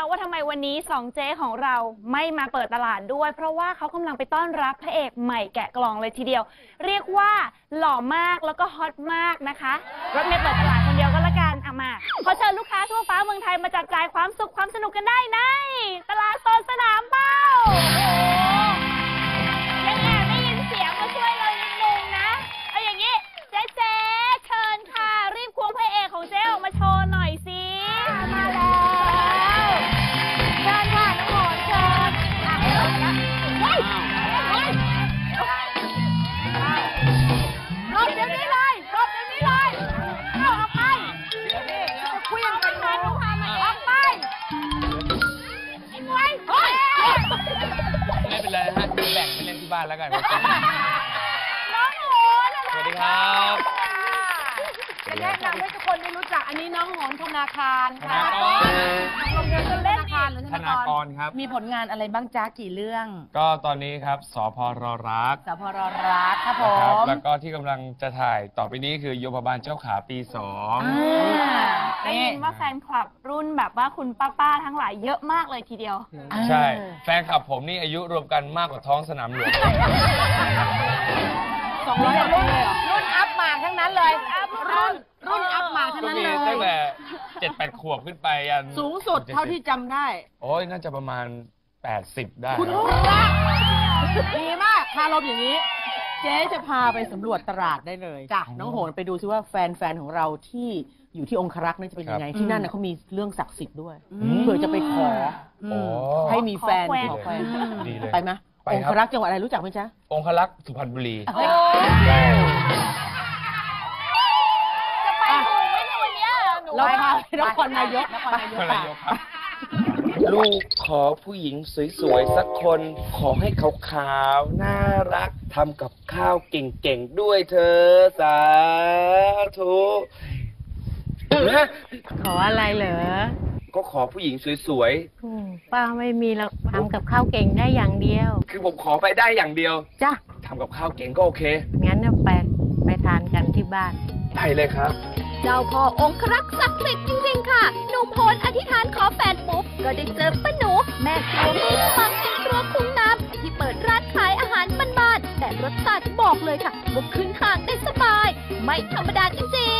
คะว่าทำไมวันนี้สองเจ๊ของเราไม่มาเปิดตลาดด้วย เพราะว่าเขากำลังไปต้อนรับพระเอกใหม่แกะกล่องเลยทีเดียว เรียกว่าหล่อมากแล้วก็ฮอตมากนะคะรถเมย์เปิดตลาดคนเดียวก็แล้วกันเอามาขอเชิญลูกค้าทั่วฟ้าเมืองไทยมาจับจ่ายความสุขความสนุกกันได้ในตลาดโซนสนามเป้าานแล้วกันน้องโหนสวัสดีครับจะแนะนำให้ทุกคนได้รู้จักอันนี้น้องโหนธนาคารธค่ะนากรโรงเรียนธนาคารหรือธธนานากกรรครับ มีผลงานอะไรบ้างจ้ากี่เรื่อง ก็ตอนนี้ครับสพรรักสพรรักครับผนะครับมแล้วก็ที่กำลังจะถ่ายต่อไปนี้คือโยมบาลเจ้าขาปีสองอ่า ได้ยินว่าแฟนคลับรุ่นแบบว่าคุณป้าๆทั้งหลายเยอะมากเลยทีเดียว ใช่ แฟนคลับผมนี่อายุรวมกันมากกว่าท้องสนามหลวง สองร้อยรุ่นเลยรุ่นอัพมาทั้งนั้นเลย รุ่นรุ่นอัพมาทั้งก็นั้นมีเลตั้งย แต่เจ็ดแปดขวบขึ้นไปยันสูงสุดเท่าที่จำได้ โอ้ยน่าจะประมาณ 80 ได้คุณคพรับระดีมากพาลมอย่างนี้ เจ๊จะพาไปสำรวจตลาดได้เลยจ้ะน้องโหนไปดูซิว่าแฟนแฟนๆของเราที่ อยู่ที่องครักษ์นั่นจะเป็นยังไง ที่นั่นนะเขามีเรื่องศักดิ์สิทธิ์ด้วยเผื่อจะไปขออโอ้ให้มีแฟนขอแควน ขอแฟนดีเลย ไปไหมไปองครับ ครักษ์จังหวัดอะไรรู้จักไหมจ๊ะ องคลักษ์สุพรรณบุรีโอ้จะไปถูกไหมเนี่ยวันเนี้ยหนูเราว่าพาไปนครนายกนครนายกคนนายกครับ ลูกขอผู้หญิงสวยๆ สักคน ขอให้ขาวๆ น่ารักทำกับข้าวเก่งๆ ด้วยเธอ สาธุ นะขออะไรเหรอก็ขอผู้หญิงสวยอืมป้าไม่มีแล้วทำกับข้าวเก่งได้อย่างเดียว ๆ คือผมขอไปได้อย่างเดียวจ้ะ ทำกับข้าวเก่งก็โอเค งั้นน่ะไปไปทานกันที่บ้าน ไปเลยครับ เจ้าพ่อองครักษ์ศักดิ์สิทธิ์จริงๆค่ะ หนุ่มโพลอธิษฐานขอแฟนปุ๊บ ก็ได้เจอป้าหนู แม่ครัวมือสมัครเป็นครัวคุ้งน้ำที่เปิดร้านขายอาหารบ้านๆแต่รสชาติบอกเลยค่ะว่าขึ้นทางได้สบาย ไม่ธรรมดาจริงๆ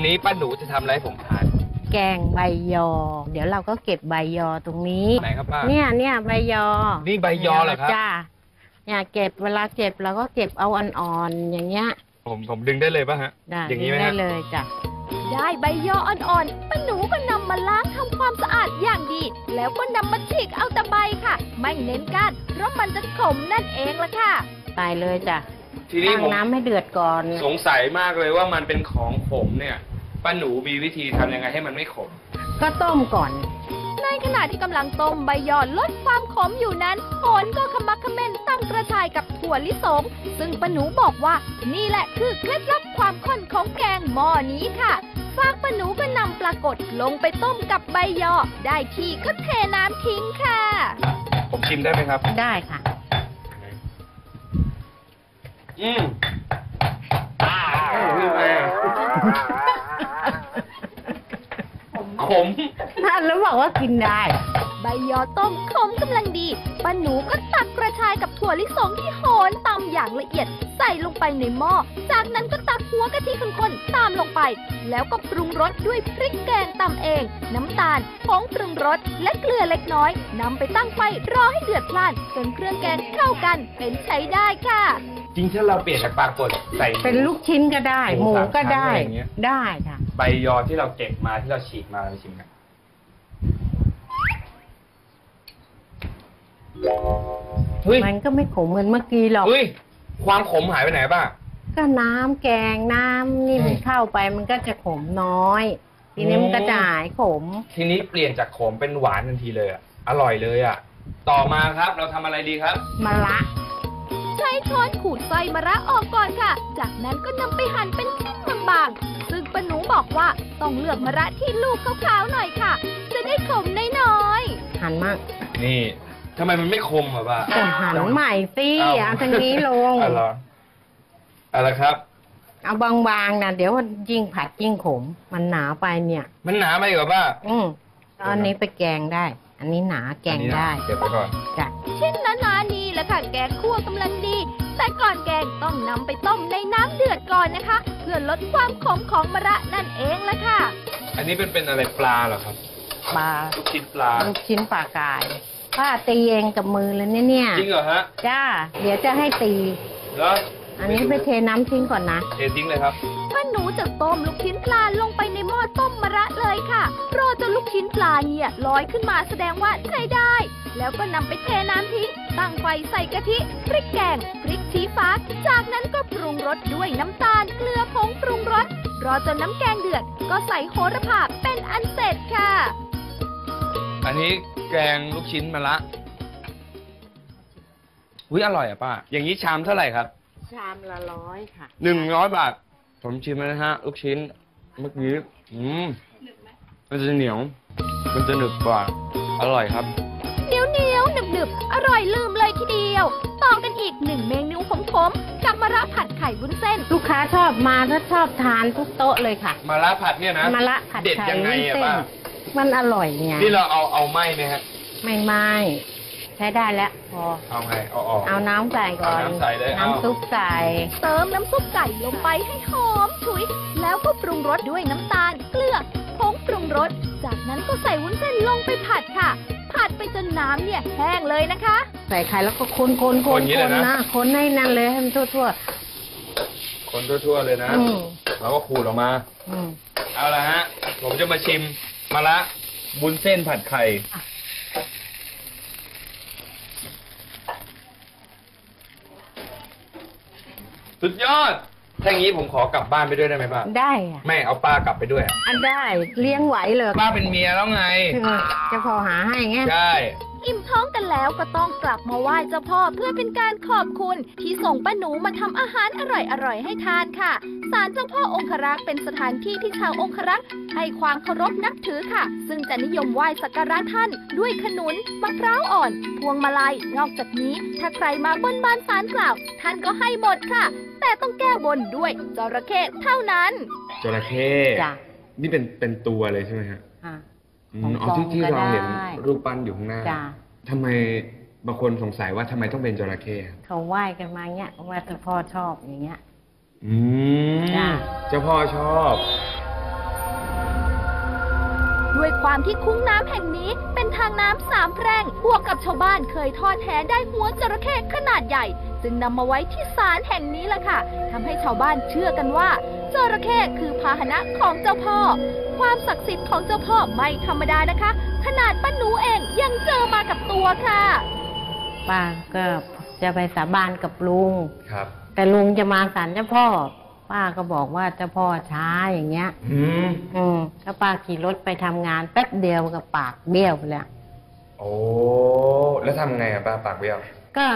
วันนี้ป้าหนูจะทำอะไรให้ผมทานแกงใบยอ เดี๋ยวเราก็เก็บใบยอตรงนี้ ไหนครับป้า เนี่ยเนี่ยใบยอนี่ใบยอเหรอครับ จ้าเนี่ยเก็บเวลาเก็บเราก็เก็บเอาอ่อนๆอย่างเงี้ยผมผมดึงได้เลยป่ะฮะ ได้อย่างนี้ไหมฮะได้เลยจ้ะได้ใบยออ่อนๆป้าหนูก็นำมาล้างทำความสะอาดอย่างดี แล้วก็นำมาฉีกเอาแต่ใบค่ะ ไม่เน้นก้านเพราะมันจะขมนั่นเองละค่ะ ตายเลยจ้ะทีนี้ตั้งผมน้ำให้เดือดก่อน สงสัยมากเลยว่ามันเป็นของผมเนี่ย ป้าหนูมีวิธีทำยังไงให้มันไม่ขม ก็ต้มก่อน ในขณะที่กำลังต้มใบยอลดความขมอยู่นั้นโหนก็ขมักเขม้นตั้งกระชายกับถั่วลิสง ซึ่งป้าหนูบอกว่านี่แหละคือเคล็ดลับความข้นของแกงหม้อนี้ค่ะฟางป้าหนูก็นำปลากดลงไปต้มกับใบยอ ได้ที่ก็เทน้ำทิ้งค่ะ ผมชิมได้ไหมครับ ได้ค่ะ อืม ขม ท่านแล้วบอกว่ากินได้ ใบยอต้มขมกำลังดีป้าหนูก็ตักกระชายกับถั่วลิสงที่โหนตำอย่างละเอียด ใส่ลงไปในหม้อ จากนั้นก็ตักหัวกะทิข้นๆตามลงไป แล้วก็ปรุงรสด้วยพริกแกงตำเอง น้ำตาลผงปรุงรสและเกลือเล็กน้อยนำไปตั้งไฟรอให้เดือดพล่านจนเครื่องแกงเข้ากัน เป็นใช้ได้ค่ะ จริงถ้าเราเปลี่ยนจากปลากดใส่ เป็นลูกชิ้นก็ได้ หมูก็ได้สามชั้นอะไรอย่างเงี้ย ได้ค่ะ ใบยอที่เราเก็บมาที่เราฉีกมาเราไปชิมกันเฮ้ยมันก็ไม่ขมเหมือนเมื่อกี้หรอกเฮ้ยความขมหายไปไหนป่ะก็น้ำแกงน้ำนี่มันเข้าไปมันก็จะขมน้อย ทีนี้มันก็จะหายขม ทีนี้เปลี่ยนจากขมเป็นหวานทันทีเลยอะอร่อยเลยอะ ต่อมาครับเราทำอะไรดีครับมะละใช้ช้อนขูดไส้มะระออกก่อนค่ะ จากนั้นก็นำไปหั่นเป็นชิ้นบางๆซึ่ง ป้าหนูบอกว่าต้องเลือกมะระที่ลูกขาวๆหน่อยค่ะ จะได้ขมน้อยๆหั่นมากนี่ทำไมมันไม่คมอะป้าก็หั่นใหม่สิเอ้าเอาทางนี้ลง อะไรออะไรครับ เอาบางๆนะเดี๋ยวยิ่งผัดยิ่งขม มันหนาไปเนี่ย มันหนาไปเหรอป้าอืมอันนี้ไปแกงได้ อันนี้หนาแกงได้เก็บไว้ก่อน จ้ะชิ้นหนาๆนี่แหละค่ะ แกงคั่วกำลังดี แต่ก่อนแกงต้องนำไปต้มในน้ำเดือดก่อนนะคะ เพื่อลดความขมของมะระนั่นเองละค่ะ อันนี้เป็นเป็นอะไรปลาเหรอครับปลาลูกชิ้นปลาลูกชิ้นปลากายป้าตีเองกับมือเลยเนี่ยเนี่ยจริงเหรอฮะจ้าเดี๋ยวจะให้ตีแล้วอันนี้ไปเทน้ำทิ้งก่อนนะเททิ้งเลยครับ ป้าหนูจะต้มลูกชิ้นปลาลงไปในหม้อต้มมะระเลยค่ะ รอจนลูกชิ้นปลาเนี่ยลอยขึ้นมาแสดงว่าใช้ได้ แล้วก็นำไปเทน้ำทิ้ง ตั้งไฟใส่กะทิ พริกแกง พริกชี้ฟ้า จากนั้นก็ปรุงรสด้วยน้ำตาล เกลือผงปรุงรส รอจนน้ำแกงเดือด ก็ใส่โหระพาเป็นอันเสร็จค่ะ อันนี้แกงลูกชิ้นมะละอุ้ยอร่อยอะป้า อย่างนี้ชามเท่าไหร่ครับ ชามละร้อยค่ะหนึ่งร้อยบาท ผมชิมแล้วนะฮะลูกชิ้นเมื่อกี้อืมมันจะเหนียว มันจะหนึบกว่า อร่อยครับเหนียวเหนียวๆหนึบหนึบๆอร่อยลืมเลยทีเดียว ต่อกันอีกหนึ่งเมนูขมๆกับมะระผัดไข่วุ้นเส้น ลูกค้าชอบมาถ้าชอบทานทุกโต๊ะเลยค่ะมาละผัดเนี่ยนะมะละผัดเด็ดไข่ยังไงวุ้นอะเส้นป้ามันอร่อยไงนี่เราเอาเอาไหมไหมฮะไม่ไม่ ใช้ได้แล้วพอ เอาไงเอาออก เอาน้ำใส่ก่อน เอาน้ำใส่เลยเอา น้ำซุปใส่เติมน้ำซุปไก่ลงไปให้หอมฉุย แล้วก็ปรุงรสด้วยน้ำตาล เกลือผงปรุงรส จากนั้นก็ใส่วุ้นเส้นลงไปผัดค่ะ ผัดไปจนน้ำเนี่ยแห้งเลยนะคะ ใส่ไข่แล้วก็คนคนคคนนอย่างนี้คเลยนนะ นะคนให้นั่นเลยให้มันทั่วคนทั่วๆเลยนะๆอืมแล้วก็ขูดออกมา อืมเอาละฮะ ผมจะมาชิมมาละบุญเส้นผัดไข่ สุดยอด ถ้าอย่างนี้ผมขอกลับบ้านไปด้วยได้ไหมป้าได้อะไม่เอาป้ากลับไปด้วยอะอันได้เลี้ยงไหวเลยป้าเป็นเมียแล้วไงเออจะพอหาให้ไง ใช่ อิ่มท้องกันแล้วก็ต้องกลับมาไหว้เจ้าพ่อเพื่อเป็นการขอบคุณ ที่ส่งป้าหนูมาทำอาหารอร่อยๆให้ทานค่ะศาลเจ้าพ่อองครักษ์เป็นสถานที่ที่ชาวองครักษ์ให้ความเคารพนับถือค่ะ ซึ่งจะนิยมไหว้สักการะท่าน ด้วยขนุนมะพร้าวอ่อน พวงมาลัย นอกจากนี้ ถ้าใครมาบนบานศาลกล่าว ท่านก็ให้หมดค่ะ แต่ต้องแก้บนด้วยจระเข้เท่านั้นจระเข้จ้ะนี่เป็นเป็นตัวเลยใช่ไหมฮะ อะอืมของอ๋อที่ปลอมที่ก็เราเห็นได้รูปปั้นอยู่ข้างหน้าจ้ะ ทำไมบางคนสงสัยว่าทำไมต้องเป็นจระเข้อะเขาไหว้กันมาเงี้ยว่าเจ้าพ่อชอบอย่างเงี้ย อืมจ้ะ เจ้าพ่อชอบ ด้วยความที่คุ้งน้ำแห่งนี้เป็นทางน้ำสามแพร่งบวกกับชาวบ้านเคยทอดแหได้หัวจระเข้ขนาดใหญ่ จึงนำมาไว้ที่ศาลแห่งนี้ล่ะค่ะทำให้ชาวบ้านเชื่อกันว่าจระเข้คือพาหนะของเจ้าพ่อ ความศักดิ์สิทธิ์ของเจ้าพ่อไม่ธรรมดานะคะ ขนาดป้าหนูเองยังเจอมากับตัวค่ะ ป้าก็จะไปสาบานกับลุง ครับ แต่ลุงจะมาศาลเจ้าพ่อ ป้าก็บอกว่าเจ้าพ่อช้าอย่างเงี้ย อืมอืมถ้าป้าขี่รถไปทำงานแป๊บเดียวกับปากเบี้ยวไปแล้ว โอ้แล้วทำไงอะป้าปากเบี้ยว ก็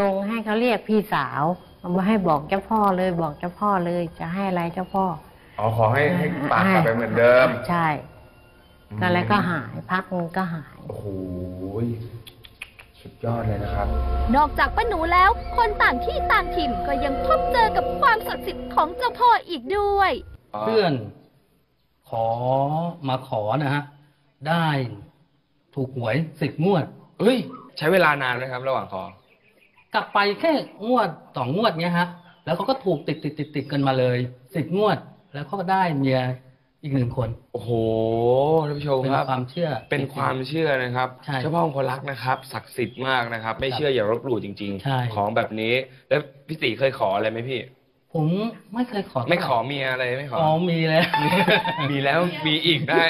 ลงให้เขาเรียกพี่สาวเอามาให้บอกเจ้าพ่อเลยบอกเจ้าพ่อเลยจะให้อะไรเจ้าพ่อ อ๋อขอให้ให้ปากกลับไปเหมือนเดิม ใช่ก็แล้วก็หายพักนึงก็หาย โอ้โหสุดยอดเลยนะครับ นอกจากป้าหนูแล้ว คนต่างที่ต่างถิ่นก็ยังพบเจอกับความศักดิ์สิทธิ์ของเจ้าพ่ออีกด้วย เพื่อนขอมาขอนะฮะ ได้ถูกหวยสิบงวดเฮ้ย ใช้เวลานานไหมครับ ระหว่างขอ กลับไปแค่งวดสองงวดเนี้ยฮะ แล้วเขาก็ถูกติดติดติดติดกันมาเลยสิบงวด แล้วเขาก็ได้เมียอีกหนึ่งคน โอ้โหท่านผู้ชมเป็นครับ ความเชื่อ เป็นความเชื่อนะครับ ใช่เจ้าพ่อองครักษ์นะครับ ศักดิ์สิทธิ์มากนะครับ ไม่เชื่ออย่ารบหลู่จริง ใช่ของแบบนี้ แล้วพี่ติเคยขออะไรไหมพี่ ผมไม่เคยขอไม่ขอเมียอะไรไม่ขอ อ๋อมีแล้ว มีแล้วมีอีกได้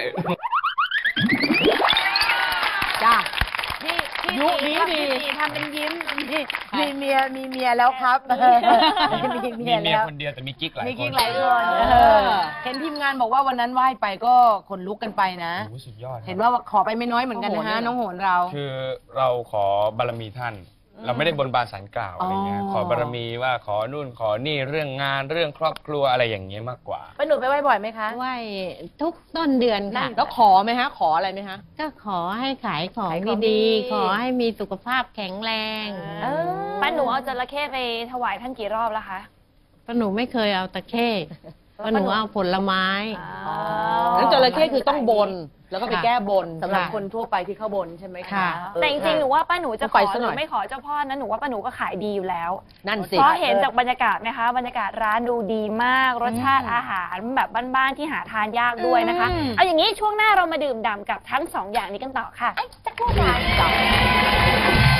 พี่ยุคตีนี้กับดีพี่ตีทำเป็นยิ้มนี่มีเมียมีเมียแล้วครับมีเมีมียเมียแล้วคนเดียวแต่มีกิ๊กหลายคนมีกิ๊กหลายคนเออเห็นทีมงานบอกว่าวันนั้นไหว้ไปก็ขนลุกกันไปนะ โอ้โหสุดยอดครับ เห็นว่าขอไปไม่น้อยเหมือนกันนะฮะน้องโหนเรา คือเราขอบารมีท่าน เราไม่ได้บนบานสันกล่าวอะไรเงี้ยอ๋อ ขอบารมีว่าขอนู่นขอนี่เรื่องงานเรื่องครอบครัวอะไรอย่างเงี้ยมากกว่า ป้าหนูไปไหว้บ่อยไหมคะ ไหว้ทุกต้นเดือนค่ะ แล้วขอไหมฮะ ขออะไรไหมฮะ ก็ขอให้ขายของขายของดี ดีๆ ขอให้มีสุขภาพแข็งแรงเออ ป้าหนูเอาจระเข้ไปถวายท่านกี่รอบแล้วคะ ป้าหนูไม่เคยเอาตะเข้ ป้าหนูเอาผลไม้อ๋อนั้นจระเข้คือต้องบน แล้วก็ไปแก้บนค่ะสำหรับคนทั่วไปที่เข้าบนใช่ไหมคะ ค่ะเออแต่จริงๆ หนูว่าป้าหนูจะขไปอซะหหน่นูอย ไม่ขอเจ้าพ่อนะหนูว่าป้าหนูก็ขายดีอยู่แล้ว นั่นสิ เพราะเห็นจากบรรยากาศไหมคะ บรรยากาศร้านดูดีมาก รสชาติอาหารแบบบ้านๆที่หาทานยากด้วยนะคะ อืม เอาอย่างนี้ช่วงหน้าเรามาดื่มด่ำกับทั้งสองอย่างนี้กันต่อค่ะสักครู่ค่ะ